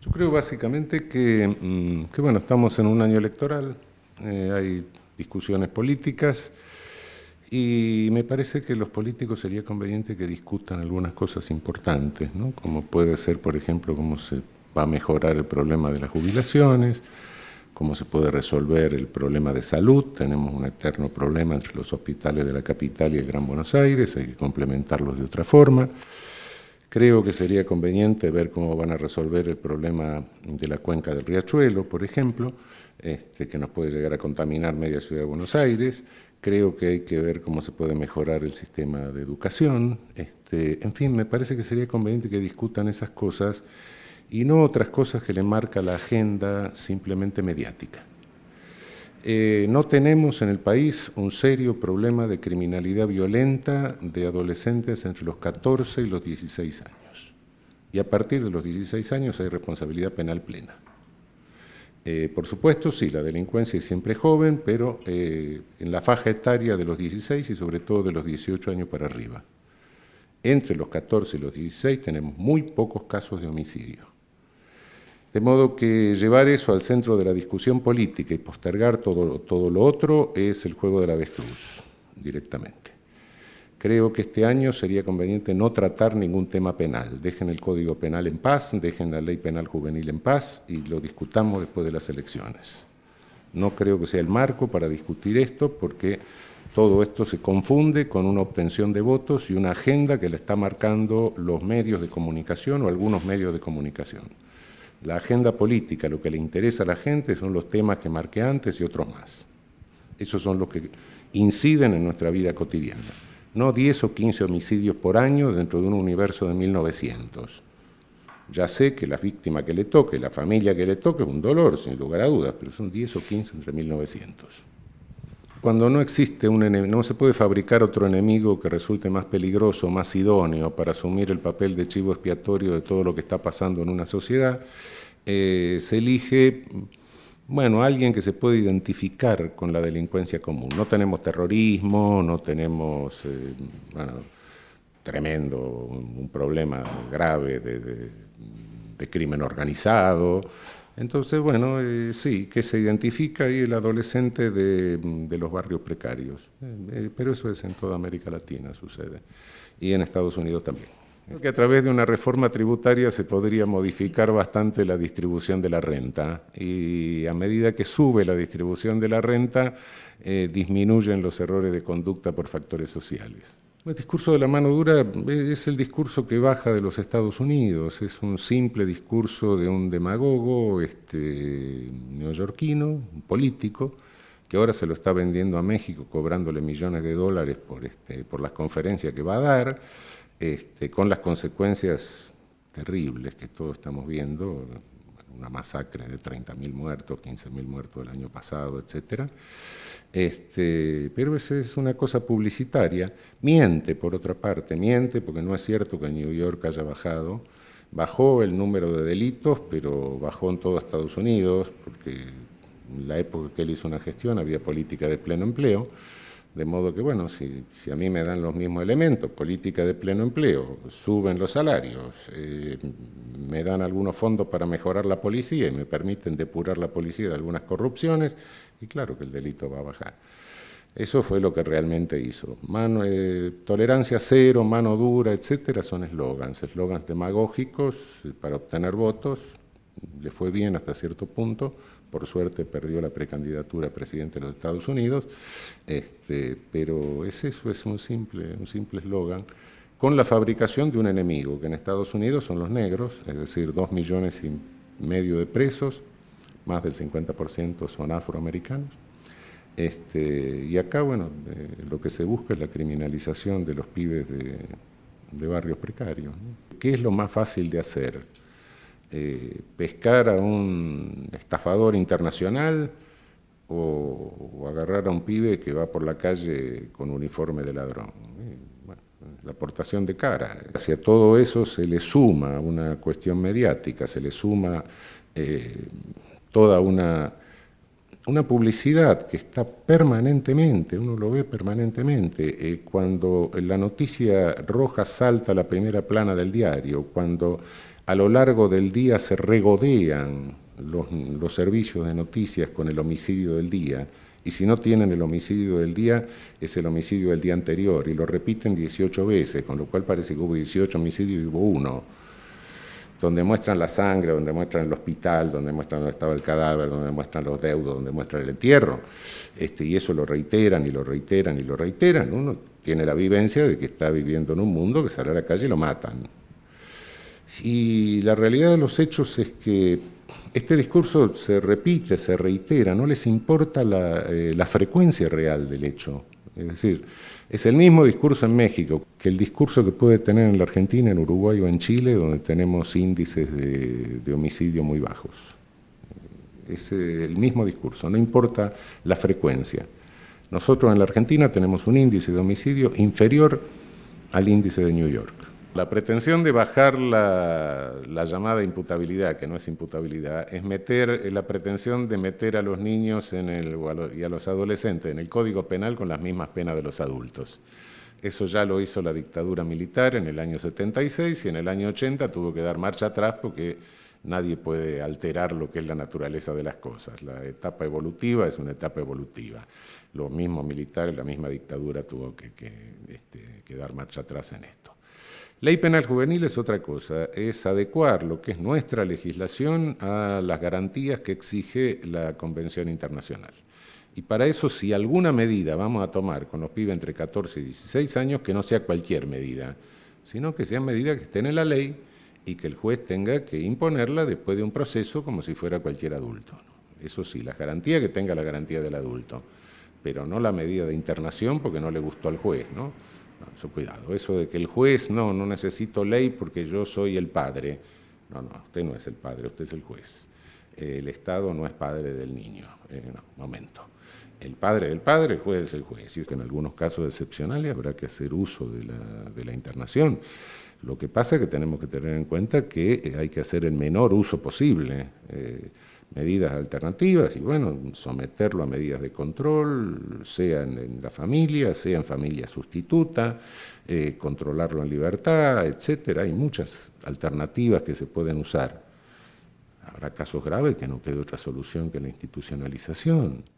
Yo creo básicamente que, mm, bueno, estamos en un año electoral, eh, hay discusiones políticas y me parece que los políticos sería conveniente que discutan algunas cosas importantes, ¿no? como puede ser, por ejemplo, cómo se va a mejorar el problema de las jubilaciones, cómo se puede resolver el problema de salud. Tenemos un eterno problema entre los hospitales de la capital y el Gran Buenos Aires, hay que complementarlos de otra forma. Creo que sería conveniente ver cómo van a resolver el problema de la cuenca del riachuelo, por ejemplo, este, que nos puede llegar a contaminar media ciudad de Buenos Aires. Creo que hay que ver cómo se puede mejorar el sistema de educación. Este, en fin, me parece que sería conveniente que discutan esas cosas y no otras cosas que le marca la agenda simplemente mediática. Eh, no tenemos en el país un serio problema de criminalidad violenta de adolescentes entre los 14 y los 16 años. Y a partir de los 16 años hay responsabilidad penal plena. Eh, por supuesto, sí, la delincuencia es siempre joven, pero eh, en la faja etaria de los 16 y sobre todo de los 18 años para arriba. Entre los 14 y los 16 tenemos muy pocos casos de homicidio. De modo que llevar eso al centro de la discusión política y postergar todo, todo lo otro es el juego de la avestruz, directamente. Creo que este año sería conveniente no tratar ningún tema penal. Dejen el Código Penal en paz, dejen la Ley Penal Juvenil en paz y lo discutamos después de las elecciones. No creo que sea el marco para discutir esto porque todo esto se confunde con una obtención de votos y una agenda que le está marcando los medios de comunicación o algunos medios de comunicación. La agenda política, lo que le interesa a la gente son los temas que marqué antes y otros más. Esos son los que inciden en nuestra vida cotidiana. No 10 o 15 homicidios por año dentro de un universo de 1900. Ya sé que la víctima que le toque, la familia que le toque, es un dolor, sin lugar a dudas, pero son 10 o 15 entre 1900. Cuando no existe un enemigo, no se puede fabricar otro enemigo que resulte más peligroso, más idóneo para asumir el papel de chivo expiatorio de todo lo que está pasando en una sociedad, eh, se elige, bueno, alguien que se puede identificar con la delincuencia común. No tenemos terrorismo, no tenemos, eh, bueno, tremendo, un, problema grave de crimen organizado, entonces, bueno, eh, sí, que se identifica ahí el adolescente de, los barrios precarios. Eh, eh, pero eso es en toda América Latina, sucede. Y en Estados Unidos también. que a través de una reforma tributaria se podría modificar bastante la distribución de la renta. Y a medida que sube la distribución de la renta, disminuyen los errores de conducta por factores sociales. El discurso de la mano dura es el discurso que baja de los Estados Unidos, es un simple discurso de un demagogo este, neoyorquino, un político, que ahora se lo está vendiendo a México cobrándole millones de dólares por, este, las conferencias que va a dar, este, con las consecuencias terribles que todos estamos viendo, una masacre de 30.000 muertos, 15.000 muertos el año pasado, etcétera. Este, pero esa es una cosa publicitaria. Miente, por otra parte, miente porque no es cierto que en New York haya bajado. Bajó el número de delitos, pero bajó en todo Estados Unidos, porque en la época que él hizo una gestión había política de pleno empleo. De modo que, bueno, si, a mí me dan los mismos elementos, política de pleno empleo, suben los salarios, eh, me dan algunos fondos para mejorar la policía y me permiten depurar la policía de algunas corrupciones, y claro que el delito va a bajar. Eso fue lo que realmente hizo. Mano, eh, tolerancia cero, mano dura, etcétera, son eslogans, eslogans demagógicos eh, para obtener votos. Le fue bien hasta cierto punto, por suerte perdió la precandidatura a presidente de los Estados Unidos, este, pero es eso, es un simple un simple eslogan con la fabricación de un enemigo, que en Estados Unidos son los negros, es decir, dos millones y medio de presos, más del 50% son afroamericanos. Este, y acá, bueno, eh, lo que se busca es la criminalización de los pibes de, barrios precarios. ¿Qué es lo más fácil de hacer? Eh, pescar a un estafador internacional o, agarrar a un pibe que va por la calle con uniforme de ladrón. la aportación de cara. Hacia todo eso se le suma una cuestión mediática, se le suma eh, toda una, una publicidad que está permanentemente, uno lo ve permanentemente, eh, cuando la noticia roja salta a la primera plana del diario, cuando a lo largo del día se regodean los, servicios de noticias con el homicidio del día, y si no tienen el homicidio del día, es el homicidio del día anterior, y lo repiten 18 veces, con lo cual parece que hubo 18 homicidios y hubo uno, donde muestran la sangre, donde muestran el hospital, donde muestran dónde estaba el cadáver, donde muestran los deudos, donde muestran el entierro, este, y eso lo reiteran y lo reiteran y lo reiteran, uno tiene la vivencia de que está viviendo en un mundo que sale a la calle y lo matan. Y la realidad de los hechos es que este discurso se repite, se reitera, no les importa eh, la, frecuencia real del hecho. Es decir, es el mismo discurso en México que el discurso que puede tener en la Argentina, en Uruguay o en Chile, donde tenemos índices de, de homicidio muy bajos. Es el mismo discurso, no importa la frecuencia. Nosotros en la Argentina tenemos un índice de homicidio inferior al índice de New York. La pretensión de bajar la, llamada imputabilidad, que no es imputabilidad, es meter eh, la pretensión de meter a los niños y a los adolescentes en el Código Penal con las mismas penas de los adultos. Eso ya lo hizo la dictadura militar en el año 76 y en el año 80 tuvo que dar marcha atrás porque nadie puede alterar lo que es la naturaleza de las cosas. La etapa evolutiva es una etapa evolutiva. Los mismos militares, la misma dictadura tuvo que, este, que dar marcha atrás en esto. Ley penal juvenil es otra cosa, es adecuar lo que es nuestra legislación a las garantías que exige la Convención Internacional. Y para eso, si alguna medida vamos a tomar con los pibes entre 14 y 16 años, que no sea cualquier medida, sino que sean medidas que estén en la ley y que el juez tenga que imponerla después de un proceso como si fuera cualquier adulto. Eso sí, la garantía que tenga la garantía del adulto, pero no la medida de internación porque no le gustó al juez, ¿no? Eso cuidado, eso de que el juez, no, no necesito ley porque yo soy el padre. No, no, usted no es el padre, usted es el juez. El Estado no es padre del niño. Eh, no, momento. El padre del padre, el juez es el juez. Y en algunos casos excepcionales habrá que hacer uso de la, internación. Lo que pasa es que tenemos que tener en cuenta que hay que hacer el menor uso posible. Eh, medidas alternativas y bueno, someterlo a medidas de control, sea en, la familia, sea en familia sustituta, eh, controlarlo en libertad, etcétera. Hay muchas alternativas que se pueden usar. Habrá casos graves que no quede otra solución que la institucionalización.